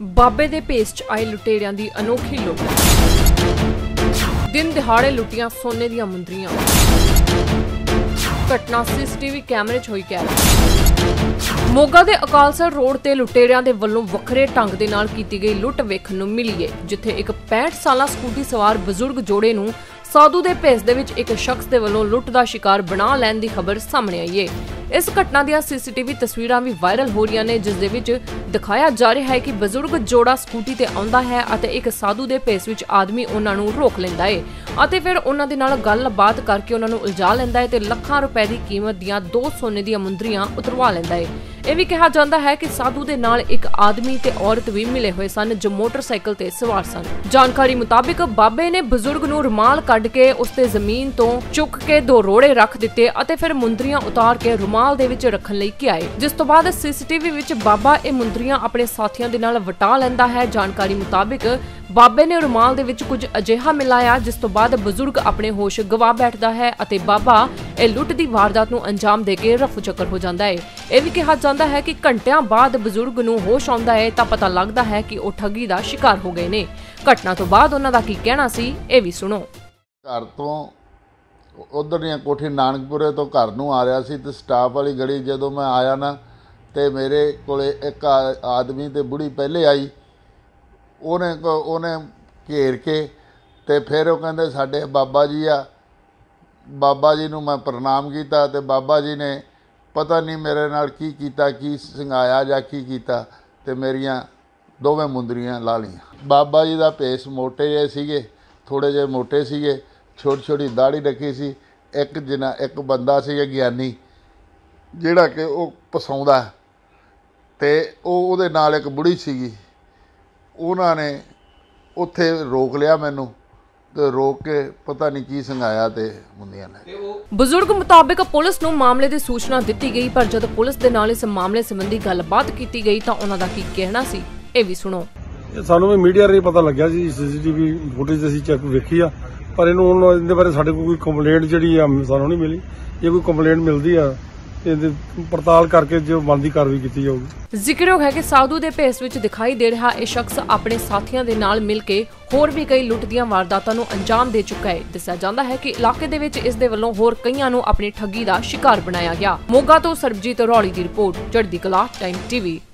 ਬਾਬੇ ਦੇ ਭੇਸ 'ਚ ਆਏ ਲੁਟੇਰਿਆਂ ਦੀ ਅਨੋਖੀ ਲੁੱਟ। ਦਿਨ ਦਿਹਾੜੇ ਲੁੱਟੀਆਂ ਸੋਨੇ ਦੀਆਂ ਮੁੰਦਰੀਆਂ। ਘਟਨਾ ਸੀਸੀਟੀਵੀ ਕੈਮਰੇ 'ਚ ਹੋਈ ਕੈਦ। ਮੋਗਾ ਦੇ ਅਕਾਲਸਰ ਰੋਡ ਤੇ ਲੁਟੇਰਿਆਂ ਦੇ ਵੱਲੋਂ ਵੱਖਰੇ ਢੰਗ ਦੇ ਨਾਲ ਕੀਤੀ ਗਈ ਲੁੱਟ ਵੇਖਣ ਨੂੰ ਮਿਲੀ ਹੈ ਜਿੱਥੇ ਇੱਕ 65 ਸਾਲਾ ਸਕੂਟੀ ਸਵਾਰ ਬਜ਼ੁਰਗ ਜੋੜੇ ਨੂੰ ਸਾਧੂ ਦੇ ਭੇਸ ਦੇ ਵਿੱਚ ਇੱਕ ਸ਼ਖਸ ਦੇ ਵੱਲੋਂ ਲੁੱਟ ਦਾ ਸ਼ਿਕਾਰ ਬਣਾ ਲੈਣ ਦੀ ਖਬਰ ਸਾਹਮਣੇ ਆਈ ਹੈ ਇਸ ਘਟਨਾ ਦੀਆਂ ਸੀਸੀਟੀਵੀ ਤਸਵੀਰਾਂ ਵੀ ਵਾਇਰਲ ਹੋ ਰਹੀਆਂ ਨੇ, ਜਿਸ ਦੇ ਵਿੱਚ ਦਿਖਾਇਆ ਜਾ ਰਿਹਾ ਹੈ ਕਿ ਬਜ਼ੁਰਗ ਜੋੜਾ ਸਕੂਟੀ ਤੇ ਆਉਂਦਾ ਹੈ ਅਤੇ ਇੱਕ ਸਾਧੂ ਦੇ ਭੇਸ ਵਿੱਚ ਆਦਮੀ ਉਹਨਾਂ ਨੂੰ ਰੋਕ ਲੈਂਦਾ ਹੈ ਅਤੇ ਫਿਰ ਉਹਨਾਂ ਦੇ ਨਾਲ ਗੱਲਬਾਤ ਕਰਕੇ ਉਹਨਾਂ ਨੂੰ ਉਲਝਾ ਲੈਂਦਾ ਹੈ ਤੇ ਲੱਖਾਂ ਰੁਪਏ ਦੀ ਕੀਮਤ ਦੀਆਂ ਦੋ ਸੋਨੇ ਦੀਆਂ ਮੁੰਦਰੀਆਂ ਉਤਰਵਾ ਲੈਂਦਾ ਹੈ। ਇਹ ਵੀ ਕਿਹਾ ਜਾਂਦਾ ਹੈ ਕਿ ਸਾਧੂ ਦੇ ਨਾਲ ਇੱਕ ਆਦਮੀ ਤੇ ਔਰਤ ਵੀ ਮਿਲੇ ਹੋਏ ਸਨ ਜੋ ਮੋਟਰਸਾਈਕਲ ਤੇ ਸਵਾਰ ਸਨ। ਜਾਣਕਾਰੀ ਮੁਤਾਬਿਕ ਬਾਬੇ ਨੇ ਬਜ਼ੁਰਗ ਨੂੰ ਰੁਮਾਲ ਕੱਢ ਕੇ ਉਸ ਤੇ ਜ਼ਮੀਨ ਤੋਂ ਚੁੱਕ ਕੇ ਦੋ ਰੋੜੇ ਰੱਖ ਦਿੱਤੇ ਅਤੇ ਫਿਰ ਮੁੰਦਰੀਆਂ ਉਤਾਰ ਕੇ ਰੁਮਾਲ ਦੇ ਵਿੱਚ ਰੱਖਣ ਲਈ ਕਿਹਾ ਹੈ। ਜਿਸ ਤੋਂ ਬਾਅਦ ਸੀਸੀਟੀਵੀ ਵਿੱਚ ਬਾਬਾ ਇਹ ਮੁੰਦਰੀਆਂ ਆਪਣੇ ਸਾਥੀਆਂ ਦੇ ਨਾਲ ਵਟਾ ਲੈਂਦਾ ਹੈ। ਜਾਣਕਾਰੀ ਮੁਤਾਬਿਕ ਬਾਬੇ ਨੇ ਰੁਮਾਲ ਦੇ ਵਿੱਚ ਕੁਝ ਅਜਿਹਾ ਮਿਲਾਇਆ ਜਿਸ ਤੋਂ ਬਾਅਦ ਬਜ਼ੁਰਗ ਆਪਣੇ ਹੋਸ਼ ਗਵਾ ਬੈਠਦਾ ਹੈ ਅਤੇ ਬਾਬਾ ਇਹ ਲੁੱਟ ਦੀ ਵਾਰਦਾਤ ਨੂੰ ਅੰਜਾਮ ਦੇ ਕੇ ਰਫੂ ਚੱਕਰ ਹੋ ਜਾਂਦਾ ਹੈ। ਇਹ ਵੀ ਕਿਹਾ ਜਾਂਦਾ ਹੈ ਕਿ ਘੰਟਿਆਂ ਬਾਅਦ ਬਜ਼ੁਰਗ ਨੂੰ ਹੋਸ਼ ਆਉਂਦਾ ਹੈ ਤਾਂ ਪਤਾ ਲੱਗਦਾ ਹੈ ਕਿ ਉਹ ਠੱਗੀ ਦਾ ਸ਼ਿਕਾਰ ਹੋ ਗਏ ਨੇ। ਘਟਨਾ ਤੋਂ ਬਾਅਦ ਉਹਨਾਂ ਦਾ ਕੀ ਕਹਿਣਾ ਸੀ, ਇਹ ਵੀ ਸੁਣੋ। ਘਰ ਤੋਂ ਉਧਰ ਦੀਆਂ ਕੋਠੀ ਨਾਨਕਪੁਰੇ ਤੋਂ ਘਰ ਨੂੰ ਆ ਰਿਹਾ ਸੀ ਤੇ ਸਟਾਫ ਵਾਲੀ ਗਲੀ ਜਦੋਂ ਮੈਂ ਆਇਆ ਨਾ ਤੇ ਮੇਰੇ ਕੋਲੇ ਇੱਕ ਆਦਮੀ ਤੇ ਬੁੜੀ ਪਹਿਲੇ ਆਈ ਉਹਨੇ ਉਹਨੇ ਘੇਰ ਕੇ ਤੇ ਫਿਰ ਉਹ ਕਹਿੰਦੇ ਸਾਡੇ ਬਾਬਾ ਜੀ ਆ। ਬਾਬਾ ਜੀ ਨੂੰ ਮੈਂ ਪ੍ਰਣਾਮ ਕੀਤਾ ਤੇ ਬਾਬਾ ਜੀ ਨੇ ਪਤਾ ਨਹੀਂ ਮੇਰੇ ਨਾਲ ਕੀ ਕੀਤਾ, ਕੀ ਸੰਗਾਇਆ ਜਾਂ ਕੀ ਕੀਤਾ ਤੇ ਮੇਰੀਆਂ ਦੋਵੇਂ ਮੁੰਦਰੀਆਂ ਲਾ ਲਈਆਂ। ਬਾਬਾ ਜੀ ਦਾ ਭੇਸ ਮੋਟੇ ਜਿਹੇ ਸੀਗੇ ਥੋੜੇ ਜਿਹੇ ਮੋਟੇ ਸੀਗੇ, ਛੋਟੀ ਛੋਟੀ ਦਾੜੀ ਰੱਖੀ ਸੀ, ਇੱਕ ਜਨਾ, ਇੱਕ ਬੰਦਾ ਸੀਗਾ ਗਿਆਨੀ, ਜਿਹੜਾ ਕਿ ਉਹ ਪਸਾਉਂਦਾ। ਤੇ ਉਹ ਉਹਦੇ ਨਾਲ ਇੱਕ ਬੁੜੀ ਸੀਗੀ। ਉਹਨਾਂ ਨੇ ਉੱਥੇ ਰੋਕ ਲਿਆ ਮੈਨੂੰ ਤੇ ਰੋਕ ਕੇ ਪਤਾ ਨਹੀਂ ਕੀ ਸੰਗਾਇਆ ਤੇ ਮੁੰਦੀਆਂ ਲੈ ਬਜ਼ੁਰਗ ਮੁਤਾਬਿਕ ਪੁਲਿਸ ਨੂੰ ਮਾਮਲੇ ਦੀ ਸੂਚਨਾ ਦਿੱਤੀ ਗਈ ਪਰ ਜਦ ਪੁਲਿਸ ਦੇ ਨਾਲ ਇਸ ਮਾਮਲੇ ਸੰਬੰਧੀ ਗੱਲਬਾਤ ਕੀਤੀ ਗਈ ਤਾਂ ਉਹਨਾਂ ਦਾ ਕੀ ਕਹਿਣਾ ਸੀ ਇਹ ਵੀ ਸੁਣੋ। ਇਹ ਸਾਨੂੰ ਵੀ ਮੀਡੀਆ ਰਾਹੀਂ ਪਤਾ ਲੱਗਿਆ ਜੀ ਸੀਸੀਟੀਵੀ ਫੁਟੇਜ ਅਸੀਂ ਚੈੱਕ ਵੇਖੀ ਆ ਪਰ ਇਹਨੂੰ ਹੁਣ ਇਹਦੇ ਬਾਰੇ ਸਾਡੇ ਕੋਲ ਕੋਈ ਕੰਪਲੇਂਟ ਜਿਹੜੀ ਆ ਸਾਨੂੰ ਨਹੀਂ ਮਿਲੀ। ਜੇ ਕੋਈ ਕੰਪਲੇਂਟ ਮਿਲਦੀ ਆ ਇਹਦੀ ਪੜਤਾਲ ਕਰਕੇ ਜੋ ਬਣਦੀ ਕਾਰਵਾਈ ਕੀਤੀ ਜਾਊਗੀ। ਜ਼ਿਕਰਯੋਗ ਹੈ ਕਿ ਸਾਧੂ ਦੇ ਭੇਸ ਵਿੱਚ ਦਿਖਾਈ ਦੇ ਰਿਹਾ ਇਹ ਸ਼ਖਸ ਆਪਣੇ ਸਾਥੀਆਂ ਦੇ ਨਾਲ ਮਿਲ ਕੇ ਹੋਰ ਵੀ ਕਈ ਲੁੱਟ ਦੀਆਂ ਵਾਰਦਾਤਾਂ ਨੂੰ ਅੰਜਾਮ ਦੇ ਚੁੱਕਾ ਹੈ। ਦੱਸਿਆ ਜਾਂਦਾ ਹੈ ਕਿ ਇਲਾਕੇ ਦੇ ਵਿੱਚ ਇਸ ਦੇ ਵੱਲੋਂ ਹੋਰ ਕਈਆਂ ਨੂੰ ਆਪਣੀ ਠੱਗੀ ਦਾ ਸ਼ਿਕਾਰ ਬਣਾਇਆ ਗਿਆ। ਮੋਗਾ ਤੋਂ ਸਰਬਜੀਤ ਰੌਲੀ ਦੀ ਰਿਪੋਰਟ, ਚੜ੍ਹਦੀ ਕਲਾ, ਟਾਈਮ ਟੀਵੀ।